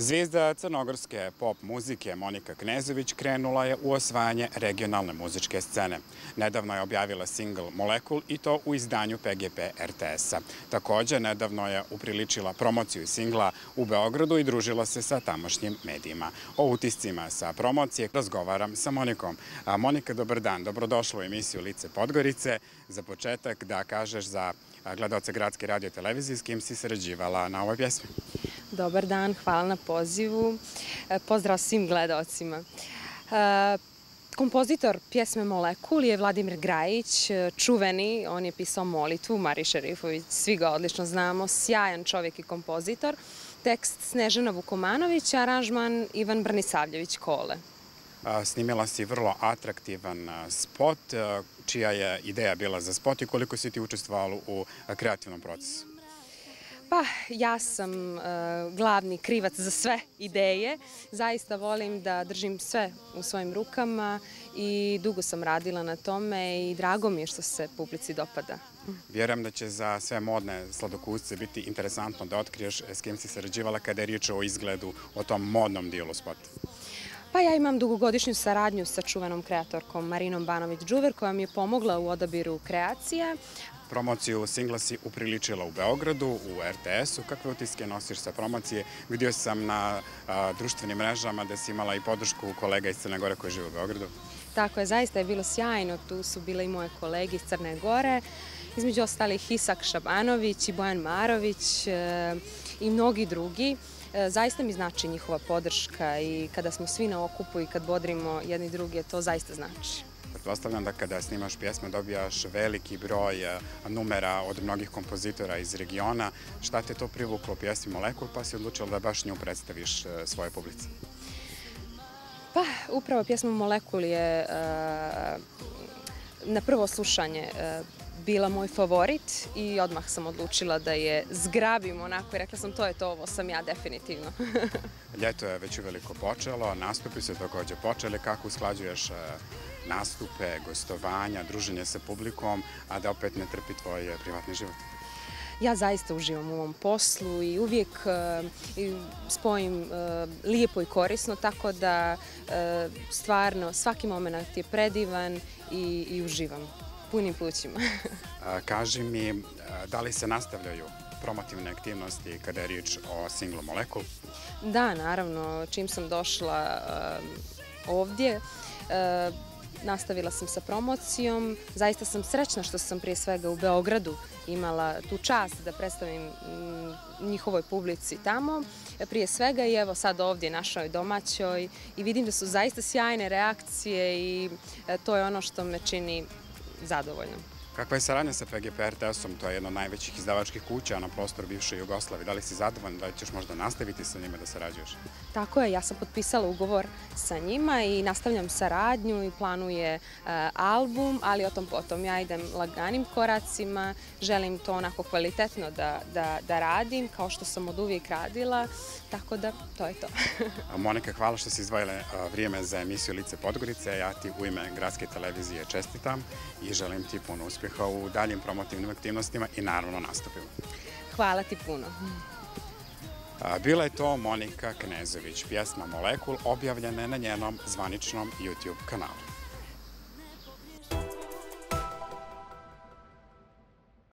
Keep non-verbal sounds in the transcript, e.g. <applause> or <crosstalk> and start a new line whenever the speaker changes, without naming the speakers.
Zvijezda crnogorske pop muzike Monika Knezović krenula je u osvajanje regionalne muzičke scene. Nedavno je objavila singl Molekul i to u izdanju PGP RTS-a. Također, nedavno je upriličila promociju singla u Beogradu i družila se sa tamošnjim medijima. O utiscima sa promocije razgovaram sa Monikom. Monika, dobar dan, dobrodošla u emisiju Lice Podgorice. Za početak da kažeš za gledalce Gradske radio televizije s kim si sređivala na ovoj pjesmi.
Dobar dan, hvala na pozivu. E, pozdrav svim gledalcima. E, kompozitor pjesme Molekul je Vladimir Grajić, e, čuveni, on je pisao molitvu, Mari Šerifović, svi ga odlično znamo, sjajan čovjek i kompozitor. Tekst Snežana Vukomanović, aranžman Ivan Brnisavljević Kole.
Snimila si vrlo atraktivan spot, čija je ideja bila za spot i koliko si ti učestvovala u kreativnom procesu?
Pa, ja sam e, glavni krivac za sve ideje. Zaista volim da držim sve u svojim rukama i dugo sam radila na tome i drago mi je što se publici dopada.
Vjerujem da će za sve modne sladokusce biti interesantno da otkriješ s kim si sarađivala kada je riječ o izgledu, o tom modnom dijelu spota.
Pa ja imam dugogodišnju saradnju sa čuvenom kreatorkom Marinom Banović-Đuver koja mi je pomogla u odabiru kreacija,
promociju singla si upriličila u Beogradu, u RTS-u. Kakve utiske nosiš sa promocije? Vidio sam na društvenim mrežama da si imala i podršku kolega iz Crne Gore koji žive u Beogradu.
Tako je, zaista je bilo sjajno. Tu su bile i moje kolege iz Crne Gore, između ostalih Isak Šabanović i Bojan Marović e, i mnogi drugi. E, zaista mi znači njihova podrška i kada smo svi na okupu i kad bodrimo jedni drugi, to zaista znači.
Pretpostavljam da kada snimaš pjesme dobijaš veliki broj eh, numera od mnogih kompozitora iz regiona. Šta te to privuklo pjesmi Molekul pa si odlučila da baš nju predstaviš eh, svoje publici?
Pa, upravo pjesma Molekul je na prvo slušanje bila moj favorit i odmah sam odlučila da je zgrabim onako i rekla sam to je to, ovo sam ja definitivno. <laughs>
Ljeto je već uveliko počelo, nastupi se također počeli, kako usklađuješ nastupe, gostovanja, druženje sa publikom, a da opet ne trpi tvoj privatni život?
Ja zaista uživam u ovom poslu i uvijek uh, spojim uh, lijepo i korisno, tako da uh, stvarno svaki moment je predivan i, i uživam punim plućima. <laughs>
Kaži mi, da li se nastavljaju promotivne aktivnosti kada je riječ o singlu Molekul?
Da, naravno. Čim sam došla ovdje, nastavila sam sa promocijom. Zaista sam srećna što sam prije svega u Beogradu imala tu čast da predstavim njihovoj publici tamo. Prije svega i evo sad ovdje našoj domaćoj i vidim da su zaista sjajne reakcije i e, to je ono što me čini zadovoljna.
Kakva je saradnja sa PGP RTS-om? To je jedna od najvećih izdavačkih kuća na prostoru bivše Jugoslavi. Da li si zadovoljna da ćeš možda nastaviti sa njima da sarađuješ?
Tako je, ja sam potpisala ugovor sa njima i nastavljam saradnju i planuje e, album, ali o tom potom ja idem laganim koracima, želim to onako kvalitetno da, da, da radim, kao što sam od uvijek radila, tako da to je to. <laughs>
Monika, hvala što si izdvojila e, vrijeme za emisiju Lice Podgorice. Ja ti u ime Gradske televizije čestitam i želim ti puno uspjeha uspjeha u daljim promotivnim aktivnostima i naravno nastupima.
Hvala ti puno.
Bila je to Monika Knezović, pjesma Molekul, objavljena na njenom zvaničnom YouTube kanalu.